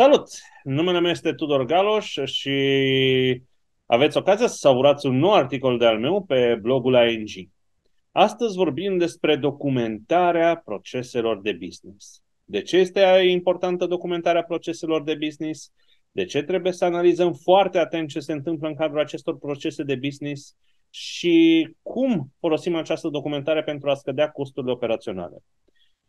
Salut! Numele meu este Tudor Galoș și aveți ocazia să savurați un nou articol de al meu pe blogul ING. Astăzi vorbim despre documentarea proceselor de business. De ce este importantă documentarea proceselor de business? De ce trebuie să analizăm foarte atent ce se întâmplă în cadrul acestor procese de business și cum folosim această documentare pentru a scădea costurile operaționale?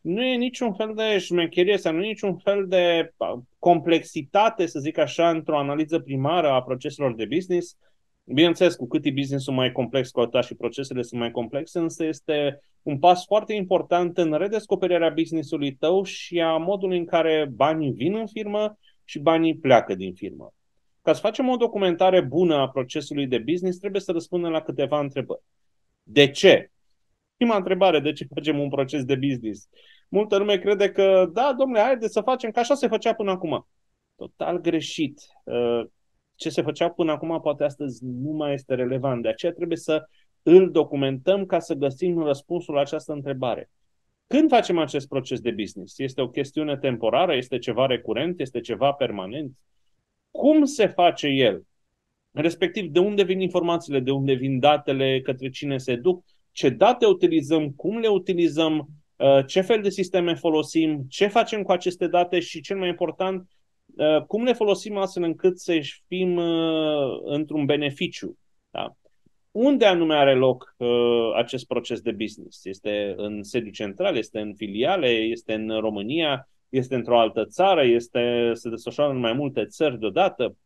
Nu e niciun fel de șmecherie sau nu e niciun fel de complexitate, să zic așa, într-o analiză primară a proceselor de business. Bineînțeles, cu cât e business-ul mai complex, cu atât și procesele sunt mai complexe, însă este un pas foarte important în redescoperirea business-ului tău și a modului în care banii vin în firmă și banii pleacă din firmă. Ca să facem o documentare bună a procesului de business, trebuie să răspundem la câteva întrebări. De ce? Prima întrebare, de ce facem un proces de business? Multă lume crede că, da, domnule, haide să facem, că așa se făcea până acum. Total greșit. Uh, ce se făcea până acum poate astăzi nu mai este relevant. De aceea trebuie să îl documentăm ca să găsim răspunsul la această întrebare. Când facem acest proces de business? Este o chestiune temporară? Este ceva recurent? Este ceva permanent? Cum se face el? Respectiv, de unde vin informațiile, de unde vin datele, către cine se duc, ce date utilizăm, cum le utilizăm, uh, ce fel de sisteme folosim, ce facem cu aceste date și, cel mai important, uh, cum le folosim astfel încât să fim uh, într-un beneficiu. Da? Unde anume are loc acest proces de business? Este în sediu central, este în filiale, este în România, este într-o altă țară, este, se desfășoară în mai multe țări deodată?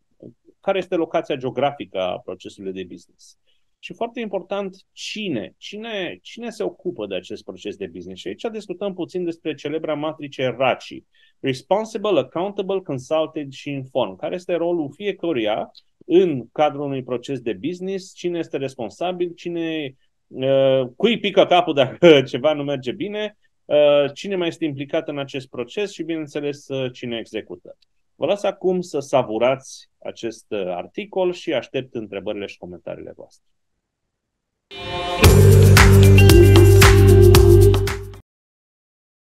Care este locația geografică a procesului de business? Și foarte important, cine? Cine, cine se ocupă de acest proces de business? Și aici discutăm puțin despre celebra matrice RACI, Responsible, Accountable, Consulted și Informed. Care este rolul fiecăruia în cadrul unui proces de business? Cine este responsabil? Cine, uh, cui pică capul dacă ceva nu merge bine? Uh, cine mai este implicat în acest proces și, bineînțeles, uh, cine execută. Vă las acum să savurați acest uh, articol și aștept întrebările și comentariile voastre. Yeah.